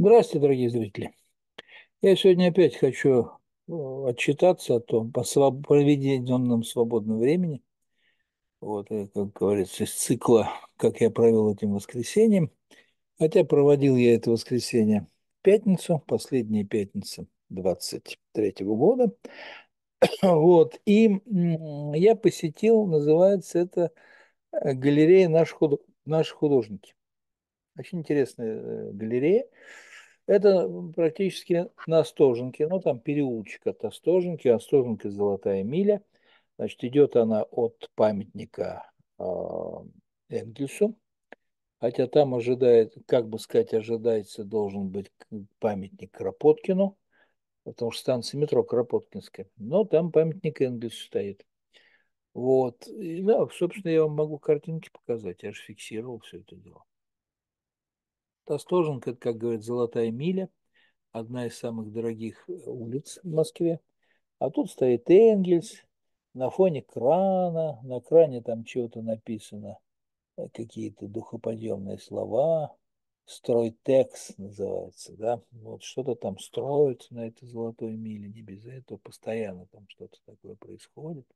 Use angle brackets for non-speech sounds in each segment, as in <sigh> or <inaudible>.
Здравствуйте, дорогие зрители. Я сегодня опять хочу э, отчитаться о том, по своб... проведенном свободном времени, вот, э, как говорится, из цикла, как я провел этим воскресеньем. Хотя проводил я это воскресенье в пятницу, последняя пятница 23 -го года. <coughs> Вот, и я посетил, называется это э, галерея «Наши, худ... Наши художники». Очень интересная галерея. Это практически на Остоженке, ну там переулочек от Остоженки, Остоженка Золотая миля. Значит, идет она от памятника э, Энгельсу, хотя там ожидает, как бы сказать, ожидается, должен быть памятник Кропоткину, потому что станция метро Кропоткинская, но там памятник Энгельсу стоит. Вот. И, да, собственно, я вам могу картинки показать, я же фиксировал все это дело. Остоженка, это, как говорят, золотая миля, одна из самых дорогих э, улиц в Москве. А тут стоит Энгельс, на фоне крана, на кране там чего-то написано, э, какие-то духоподъемные слова, стройтекс называется, да, вот что-то там строят на этой золотой миле, не без этого, постоянно там что-то такое происходит.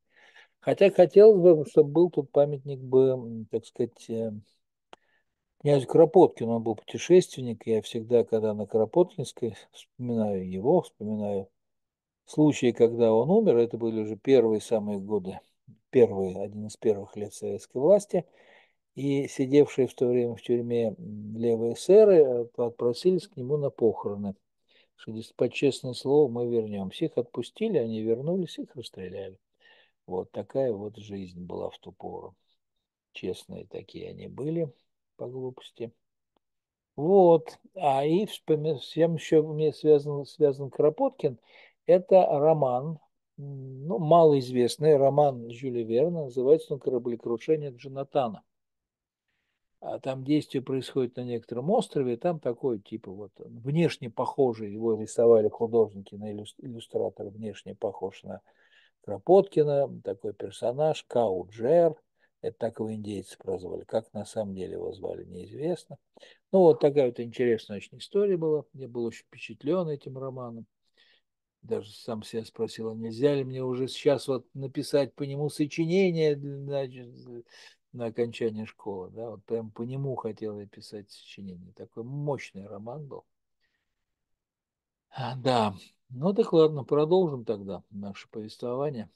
Хотя хотелось бы, чтобы был тут памятник бы, так сказать, э, князь Кропоткин, он был путешественник, я всегда, когда на Кропоткинской, вспоминаю его, вспоминаю случаи, когда он умер, это были уже первые самые годы, первые, один из первых лет советской власти, и сидевшие в то время в тюрьме левые эсеры э, отпросились к нему на похороны. Что, под честное слово, мы вернемся. Их отпустили, они вернулись, их расстреляли. Вот такая вот жизнь была в ту пору. Честные такие они были по глупости. Вот. А и всем еще мне связан, связан Кропоткин. Это роман, ну, малоизвестный роман Жюля Верна, называется он «Кораблекрушение Джонатана». А там действие происходит на некотором острове, там такой типа вот внешне похожий, его рисовали художники на иллюстратор, внешне похож на Кропоткина, такой персонаж, Кауджер – это так его индейцы прозвали. Как на самом деле его звали, неизвестно. Ну, вот такая вот интересная очень история была. Я был очень впечатлен этим романом. Даже сам себя спросил, а нельзя ли мне уже сейчас вот написать по нему сочинение значит, на окончание школы. Да? Вот прям по нему хотел я писать сочинение. Такой мощный роман был. А, да, ну так ладно, продолжим тогда наше повествование.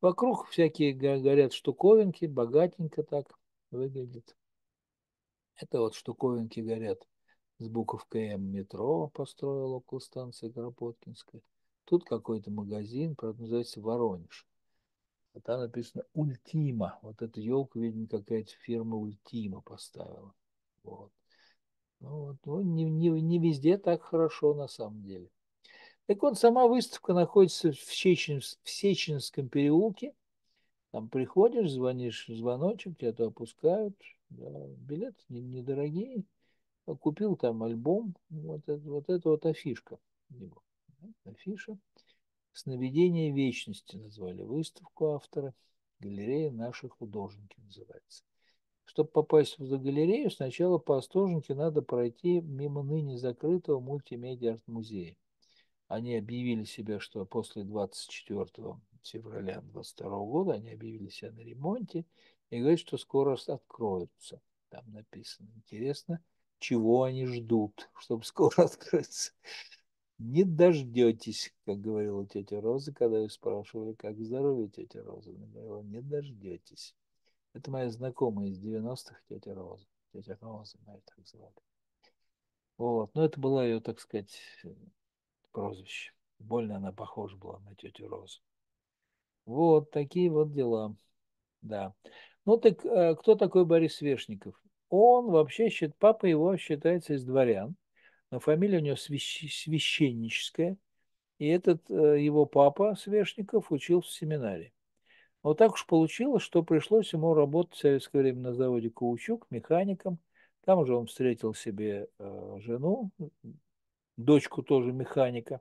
Вокруг всякие горят штуковинки, богатенько так выглядит. Это вот штуковинки горят с буковкой М метро построил около станции Кропоткинская. Тут какой-то магазин, правда, называется Воронеж. А там написано Ультима. Вот эта елка, видимо, какая-то фирма Ультима поставила. Вот. Ну, вот. ну не, не, не везде так хорошо на самом деле. Так вот, сама выставка находится в, Сечин, в Сеченском переулке. Там приходишь, звонишь звоночек, тебя то опускают. Да, билет недорогие. Не Купил там альбом. Вот это вот, это вот афишка. Его. Афиша. «Сновидение вечности» назвали выставку автора. Галерея наших художники называется. Чтобы попасть в галерею, сначала по Остоженке надо пройти мимо ныне закрытого мультимедиа-арт-музея они объявили себя, что после 24 февраля 22 года они объявили себя на ремонте и говорят, что скоро откроются. Там написано. Интересно, чего они ждут, <laughs> чтобы скоро открыться. Не дождетесь, как говорила тетя Роза, когда ее спрашивали, как здоровье тетя Роза. Она говорила, не дождетесь. Это моя знакомая из 90-х, тетя Роза. Тетя Роза, моя так звали. Вот. Но это была ее, так сказать, прозвище. Больно она похожа была на тетю Розу. Вот такие вот дела. Да. Ну так э, кто такой Борис Вешников? Он вообще, счит, папа его считается из дворян, но фамилия у него священническая. И этот э, его папа Свешников учился в семинарии. Вот так уж получилось, что пришлось ему работать в советское время на заводе Каучук, механиком. Там же он встретил себе э, жену, дочку тоже механика.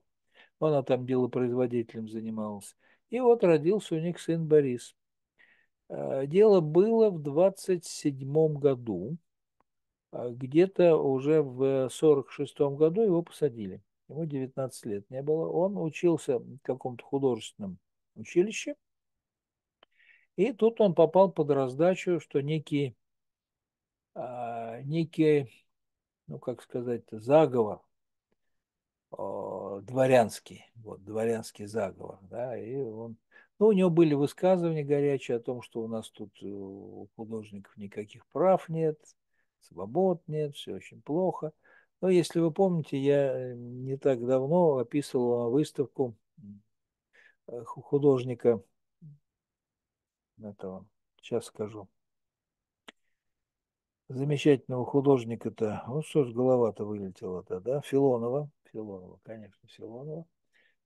Она там делопроизводителем занималась. И вот родился у них сын Борис. Э, дело было в 27 году. А где-то уже в 46 году его посадили. Ему 19 лет не было. Он учился в каком-то художественном училище. И тут он попал под раздачу, что некий, а, некий ну, как сказать, заговор дворянский, вот, дворянский заговор, да, и он, ну, у него были высказывания горячие о том, что у нас тут э, у художников никаких прав нет, свобод нет, все очень плохо. Но если вы помните, я э, не так давно описывал выставку э, художника этого, сейчас скажу, замечательного художника-то, ну что ж, голова-то вылетела-то, да, Филонова, Филонова, конечно, Филонова.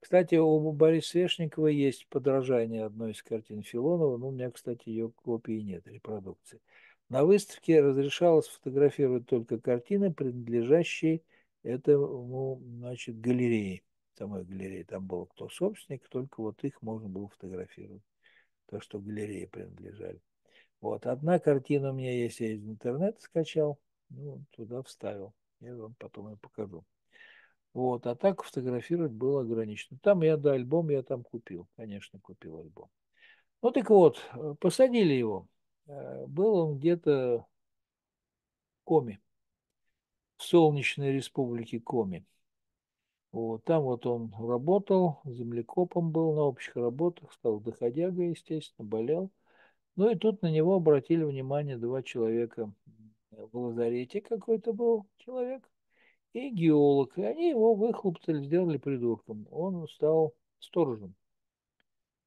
Кстати, у Бориса Свешникова есть подражание одной из картин Филонова, но у меня, кстати, ее копии нет, репродукции. На выставке разрешалось фотографировать только картины, принадлежащие этому, значит, галерее, самой галерее. Там был кто собственник, только вот их можно было фотографировать. То, что галереи принадлежали. Вот. Одна картина у меня есть, я из интернета скачал, ну, туда вставил. Я вам потом ее покажу. Вот, а так фотографировать было ограничено. Там я, да, альбом я там купил, конечно, купил альбом. Ну так вот, э, посадили его. Э, был он где-то в Коми, в солнечной республике Коми. Вот, там вот он работал, землекопом был на общих работах, стал доходяга, естественно, болел. Ну и тут на него обратили внимание два человека. В лазарете какой-то был человек и геолог. И они его выхлоптали, сделали придурком. Он стал сторожем.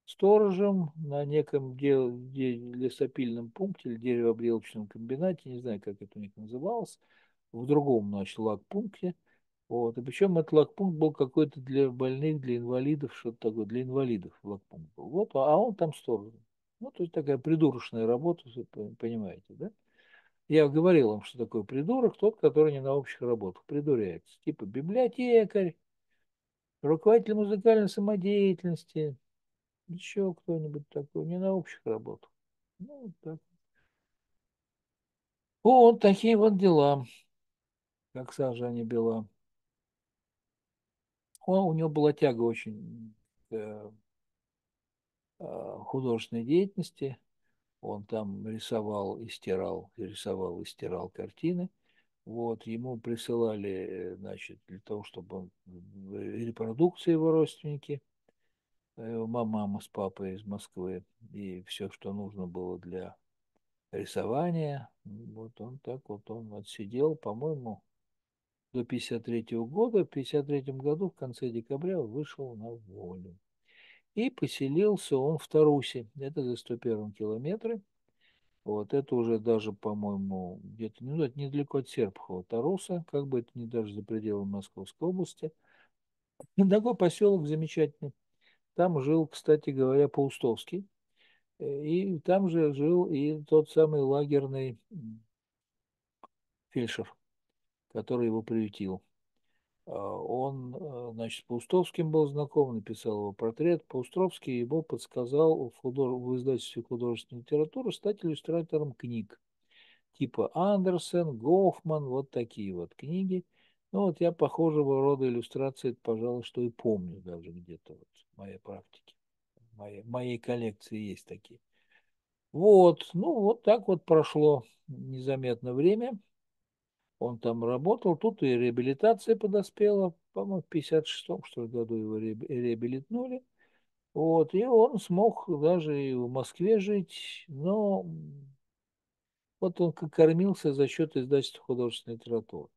Сторожем на неком лесопильном пункте или деревообделочном комбинате, не знаю, как это у них называлось, в другом, значит, лагпункте. Вот. И причем этот лагпункт был какой-то для больных, для инвалидов, что-то такое, для инвалидов лагпункт был. Вот, а он там сторожем. Ну, то есть такая придурочная работа, понимаете, да? Я говорил вам, что такое придурок, тот, который не на общих работах придуряется. Типа библиотекарь, руководитель музыкальной самодеятельности, еще кто-нибудь такой, не на общих работах. Ну, вот так. Вот такие вот дела, как Сажа не бела. Он, у него была тяга очень Э, художественной деятельности. Он там рисовал и стирал, рисовал и стирал картины. Вот, ему присылали, э, значит, для того, чтобы он, репродукции его родственники, э, мама с папой из Москвы, и все, что нужно было для рисования. Вот он так вот он отсидел, по-моему, до 53 -го года. В 53 году, в конце декабря, вышел на волю. И поселился он в Тарусе. Это за 101 километре. Вот это уже даже, по-моему, где-то ну, это недалеко от Серпухова, Таруса, как бы это не даже за пределами Московской области. Такой поселок замечательный. Там жил, кстати говоря, Паустовский. И там же жил и тот самый лагерный фельдшер, который его приютил. А, он, э, значит, с Паустовским был знаком, написал его портрет. Паустовский его подсказал в, худож... в издательстве художественной литературы стать иллюстратором книг. Типа Андерсен, Гофман, вот такие вот книги. Ну вот я похожего рода иллюстрации, пожалуй, что и помню даже где-то вот в моей практике. В моей, в моей коллекции есть такие. Вот, ну вот так вот прошло незаметно время он там работал, тут и реабилитация подоспела, по-моему, в 56-м, что ли, году его реабилитнули. Вот, и он смог даже и в Москве жить, но вот он кормился за счет издательства художественной литературы.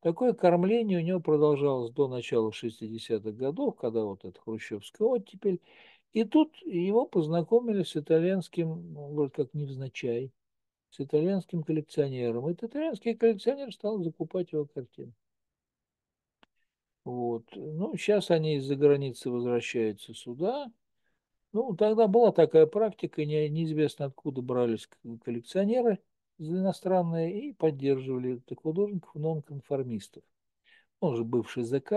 Такое кормление у него продолжалось до начала 60-х годов, когда вот это хрущевская оттепель. И тут его познакомили с итальянским, ну, вроде как невзначай, с итальянским коллекционером. Этот итальянский коллекционер стал закупать его картины. Вот. Ну, сейчас они из-за границы возвращаются сюда. Ну, тогда была такая практика, не, неизвестно откуда брались коллекционеры иностранные и поддерживали художников нонконформистов. Он же бывший ЗК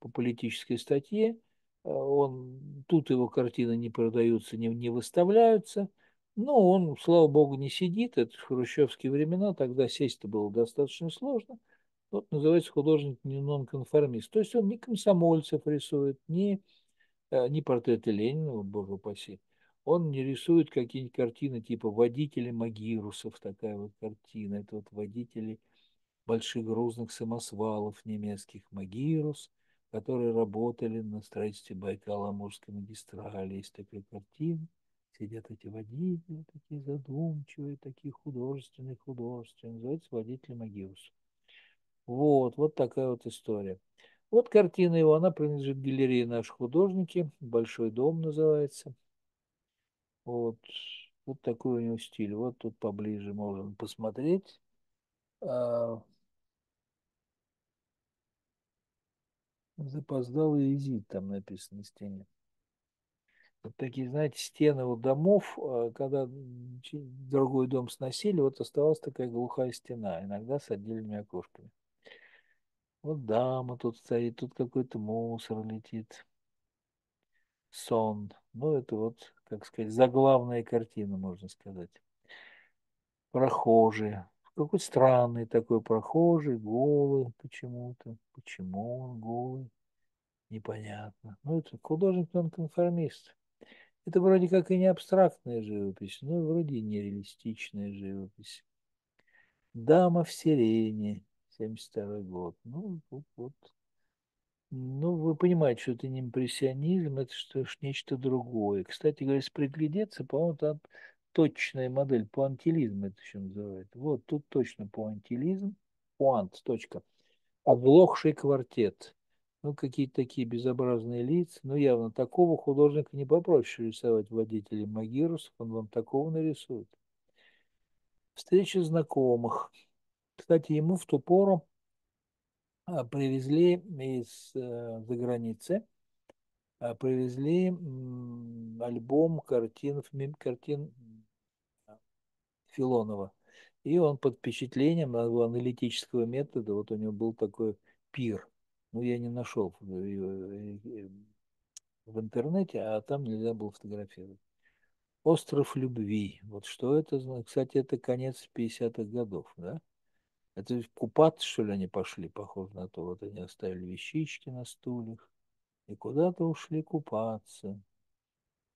по политической статье. Он, тут его картины не продаются, не, не выставляются – Ну, он, слава богу, не сидит. Это хрущевские времена. Тогда сесть-то было достаточно сложно. Вот называется художник не нонконформист. То есть он не комсомольцев рисует, не, э, не портреты Ленина, боже упаси. Он не рисует какие-нибудь картины типа «Водители Магирусов», такая вот картина. Это вот водители больших грузных самосвалов немецких Магирус, которые работали на строительстве Байкала-Амурской магистрали. Есть такая картина. Сидят эти водители, такие задумчивые, такие художественные, художественные. Называется «Водители Магирус». Вот, вот такая вот история. Вот картина его, она принадлежит галерее «Наши художники», «Большой дом» называется. Вот, вот такой у него стиль. Вот тут поближе можно посмотреть. А, запоздалый визит там написано на стене. Вот такие, знаете, стены у домов, а, когда другой дом сносили, вот оставалась такая глухая стена, иногда с отдельными окошками. Вот дама тут стоит, тут какой-то мусор летит. Сон. Ну, это вот, как сказать, заглавная картина, можно сказать. Прохожие. Какой странный такой прохожий, голый почему-то. Почему он голый? Непонятно. Ну, это художник нонконформист. Это вроде как и не абстрактная живопись, но вроде и не реалистичная живопись. Дама в сирене. 72 год. Ну, вот, вот. Ну, вы понимаете, что это не импрессионизм, это что ж нечто другое. Кстати говоря, если приглядеться, по-моему, там точная модель, пуантилизм это еще называют. Вот, тут точно пуантилизм, пуант, точка. Оглохший квартет. Ну, какие-то такие безобразные лица. Ну, явно такого художника не попросишь рисовать водителей Магирусов, он вам такого нарисует. Встреча знакомых. Кстати, ему в ту пору а, привезли из э, за границы, а, привезли альбом картин, картин Филонова. И он под впечатлением аналитического метода, вот у него был такой пир. Ну, я не нашел в, в интернете, а там нельзя было фотографировать. Остров любви. Вот что это? Кстати, это конец 50-х годов, да? Это купаться, что ли, они пошли, похоже на то. Вот они оставили вещички на стульях и куда-то ушли купаться.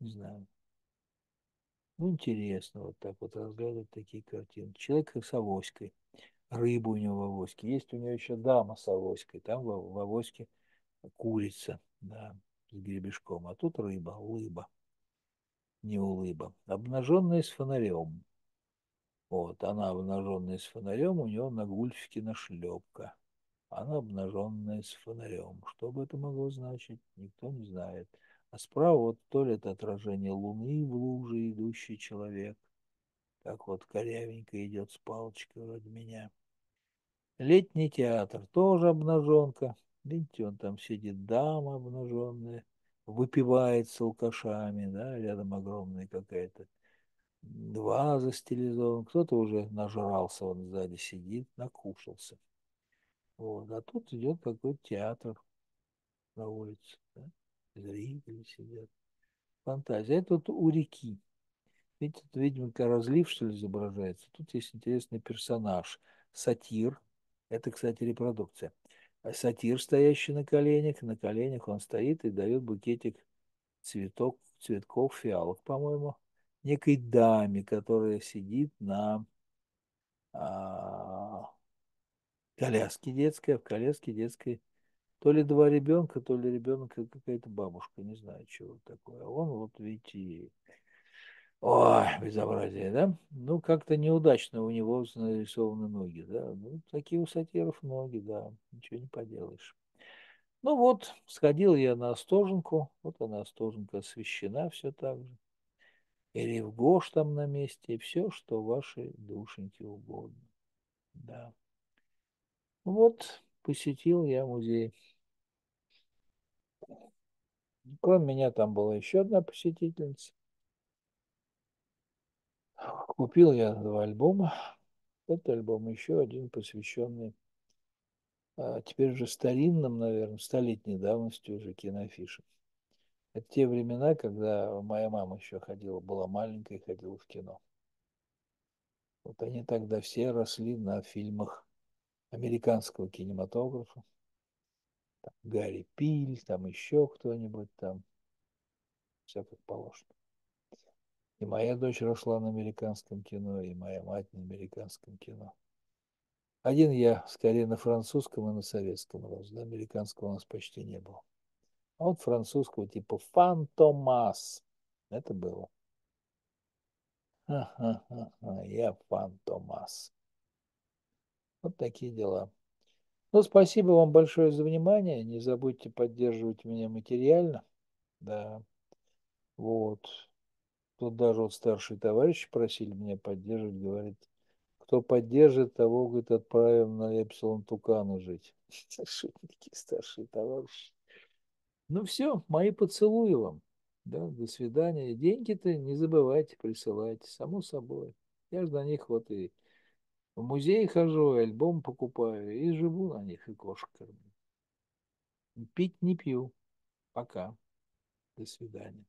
Не знаю. Ну, интересно вот так вот разглядывать такие картины. Человек с авоськой. Рыба у него в авоське. Есть у него еще дама с авоськой. Там в, в авоське курица, да, с гребешком. А тут рыба, улыба. Не улыба. Обнаженная с фонарем. Вот, она обнаженная с фонарем, у нее на Гульфикина шлепка. Она обнаженная с фонарем. Что бы это могло значить, никто не знает. А справа вот то ли это отражение луны в луже, идущий человек. Как вот корявенько идет с палочкой вроде меня. Летний театр, тоже обнаженка. Видите, он там сидит, дама обнаженная, выпивает с алкашами, да, рядом огромная какая-то ваза стилизован, кто-то уже нажрался, он сзади сидит, накушался. Вот. А тут идет какой-то театр на улице. Да? Зрители сидят. Фантазия. Это вот у реки. Видите, тут, видимо, разлив, что ли, изображается. Тут есть интересный персонаж. Сатир. Это, кстати, репродукция. А сатир, стоящий на коленях. На коленях он стоит и дает букетик цветок, цветков, фиалок, по-моему некой даме, которая сидит на а, коляске детской, а в коляске детской то ли два ребенка, то ли ребенок какая-то бабушка, не знаю, чего такое. А он, вот видите, ой, безобразие, да? Ну, как-то неудачно у него нарисованы ноги, да? Ну, такие у сатиров ноги, да, ничего не поделаешь. Ну вот, сходил я на Остоженку, вот она Остоженка освещена все так же или в Гош там на месте, и все, что вашей душеньке угодно. Да. Вот, посетил я музей. Кроме меня там была еще одна посетительница. Купил я два альбома. Этот альбом еще один, посвященный а, теперь уже старинным, наверное, столетней давности уже киноафишам. Это те времена, когда моя мама еще ходила, была маленькая ходила в кино. Вот они тогда все росли на фильмах американского кинематографа. Там Гарри Пиль, там еще кто-нибудь там. Все как положено. И моя дочь росла на американском кино, и моя мать на американском кино. Один я скорее на французском и на советском рос. Да, американского у нас почти не было. А вот французского типа Фантомас. Это было. Я Фантомас. Вот такие дела. Ну, спасибо вам большое за внимание. Не забудьте поддерживать меня материально. Да. Вот. Тут даже вот старшие товарищи просили меня поддерживать. Говорит, кто поддержит, того, говорит, отправим на Эпсилон Тукану жить. <laughs> Шутники, старшие товарищи. Ну все, мои поцелуи вам. Да, до свидания. Деньги-то не забывайте присылать, само собой. Я же на них вот и в музей хожу, альбом покупаю и живу на них, и кошек кормлю. Пить не пью. Пока. До свидания.